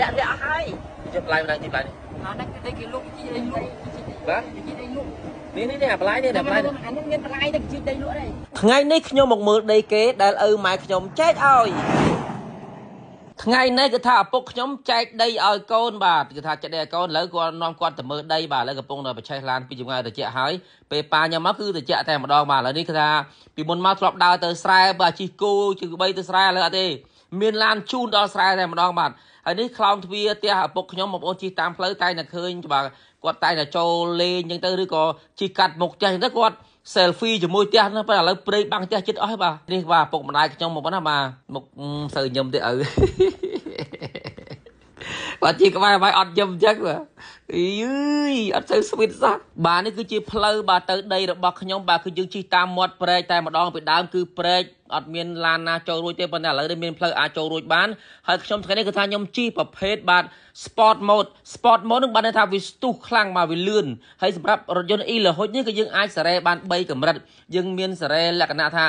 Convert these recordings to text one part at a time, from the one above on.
រាក់រាក់អស់ហើយចុះបន្លែម្ដងទីបន្លែនេះអាហ្នឹងគឺគេលុកជីដីលក់បាទជីដីលក់នេះនេះនេះអាបន្លែនេះអាបន្លែនេះអាហ្នឹងមានបន្លែទៅជីដីលក់ដែរថ្ងៃនេះខ្ញុំមកមើលដីគេដែលឪម៉ែខ្ញុំចែកឲ្យថ្ងៃនេះគឺថាឪពុកខ្ញុំចែកដីឲ្យកូនបាទគឺថាចែកដីឲ្យកូនឥឡូវគាត់នាំគាត់ទៅមើលដីបាទឥឡូវកំពុងតែបច្ឆេះឡានពីចម្ងាយទៅជែកហើយពេលប៉ាខ្ញុំមកគឺទៅជែកតែម្ដងបាទឥឡូវនេះគឺថាពីមុនមកធ្លាប់ដើរទៅស្រែបាទជិះគោជិះបីទៅស្រែឥឡូវអត់ទេមានឡានជូនដល់ស្រែតែម្ដងបាទ ហើយនេះខ្លោងទ្វារផ្ទះឪពុកខ្ញុំបងប្អូនជិះតាមផ្លូវតែតែឃើញបាទគាត់តែតែចូលលេងអញ្ចឹងទៅឬក៏ជិះកាត់មុខផ្ទះអញ្ចឹងទៅគាត់ selfie ជាមួយផ្ទះហ្នឹងប៉ុន្តែឥឡូវព្រៃបាំងផ្ទះចិត្តអស់ហើយបាទនេះបាទពុកម្ដាយខ្ញុំមកប៉ុណ្ណាបាទមុខមិនសូវញឹមទេឪបាទជាក្បែរបាយអត់ញឹមអញ្ចឹងបាទអីយឺយអត់សូវស្វីតសោះបាទនេះគឺជាផ្លូវបាទទៅដីរបស់ខ្ញុំបាទគឺយើងជិះតាមមាត់ព្រែកតែម្ដងពីដើមគឺព្រែក អត់មានឡានណាចូលរួចទេប៉ុន្តែឥឡូវនេះមានផ្លូវអាចចូលរួចបានហើយខ្ញុំថ្ងៃនេះគឺថាខ្ញុំជិះប្រភេទបាទ sport mode sport mode នឹងបានន័យថាវាស្ទុះខ្លាំងមកវាលឿនហើយសម្រាប់រថយន្ត e លហុចនេះគឺយើងអាចសារ៉េបាន3កម្រិតយើងមានសារ៉េលក្ខណៈថា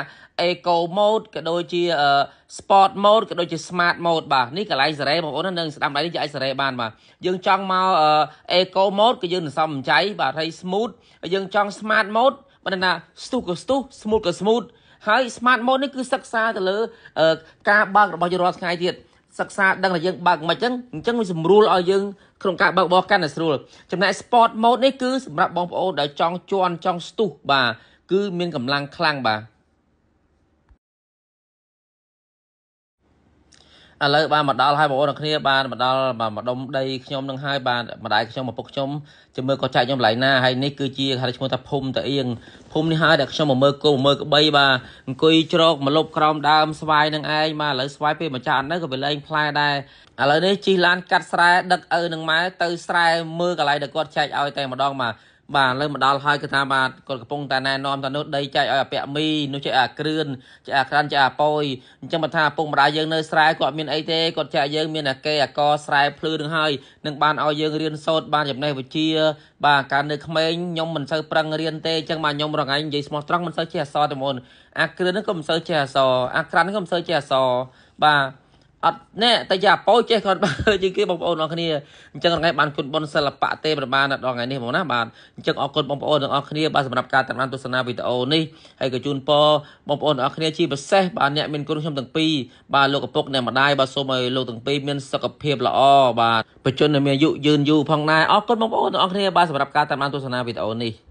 eco mode ក៏ដូចជា sport mode ក៏ដូចជា smart mode បាទនេះកន្លែងសារ៉េបងប្អូននឹងស្ដាំដៃនេះយើងអាចសារ៉េបានបាទយើងចង់មក eco mode គឺយើងនឹងសំចៃបាទហើយ smooth យើងចង់ smart mode បានថាស្ទុះក៏ស្ទុះ smooth ក៏ smooth ហើយ smart mode នេះគឺសិក្សាទៅលើការបើករបស់យើងរាល់ថ្ងៃទៀតសិក្សាដឹងថាយើងបើកមិនអញ្ចឹងអញ្ចឹងវាស្រួលឲ្យយើងក្នុងការបើកបោះកាន់តែស្រួលចំណែក sport mode នេះគឺសម្រាប់បងប្អូនដែលចង់ជន់ចង់ស្ទុះបាទគឺមានកម្លាំងខ្លាំងបាទ ឥឡូវបានមកដល់ហើយបងប្អូនទាំងគ្នាបានមកដល់បាទម្ដុំដីខ្ញុំនឹងហើយបាទម្ដាយខ្ញុំឪពុកខ្ញុំជំរឿក៏ចែកខ្ញុំកន្លែងណាហើយនេះគឺជាហៅឈ្មោះថាភូមិតាអៀងភូមិនេះហើយដែលខ្ញុំមកមើលគោមើលក្បីបាទអង្គុយជ្រកមកលុបក្រោមដើមស្វាយនឹងឯងបាទឥឡូវស្វាយពេលម្ចាស់អត់នៅក៏វាលែងផ្លែដែរឥឡូវនេះជិះឡានកាត់ស្រែដឹកឪនឹងម៉ែទៅស្រែមើលកន្លែងដែលគាត់ចែកឲ្យតែម្ដងបាទ បាទឥឡូវមកដល់ហើយគឺថាបាទគាត់កំពុងតែណែនាំថានោះដីចែកឲ្យអាពាក់មីនោះចែកអាគ្រឿនចែកអាក្រាន់ចែកអាប៉យអញ្ចឹងបើថាពុកម្ដាយយើងនៅស្រែគាត់មានអីទេគាត់ចែកយើងមានអាកេអាកស្រែភ្លឺនឹងហើយនឹងបានឲ្យយើងរៀនសូត្របានចំណេះវិជ្ជា បាទកាលនៅក្មេងខ្ញុំមិនសូវប្រឹងរៀនទេអញ្ចឹងបាទខ្ញុំរងថ្ងៃនិយាយស្មោះត្រង់មិនសូវចេះអក្សរទេបងអាគ្រឿនហ្នឹងក៏មិនសូវចេះអក្សរអាក្រាន់ហ្នឹងក៏មិនសូវចេះអក្សរបាទ អត់ណែតែយ៉ាប៉ោចេះគាត់បើជាងគេបងប្អូនអរគ្នាអញ្ចឹងថ្ងៃបានគុណបុណ្យសិល្បៈទេប្របានដល់ថ្ងៃនេះបងណាបាទអញ្ចឹងអរគុណបងប្អូនទាំងអស់គ្នាបាទសម្រាប់ការតាមដានទស្សនាវីដេអូនេះហើយក៏ជូនពរបងប្អូនទាំងអស់គ្នាជាពិសេសបាទអ្នកមានគុណខ្ញុំទាំងពីរបាទលោកឪពុកអ្នកម្ដាយបាទសូមឲ្យលោកទាំងពីរមានសុខភាពល្អបាទបច្ចុប្បន្នមានអាយុយឺនយូរផងដែរអរគុណបងប្អូនទាំងអស់គ្នាបាទសម្រាប់ការតាមដានទស្សនាវីដេអូនេះ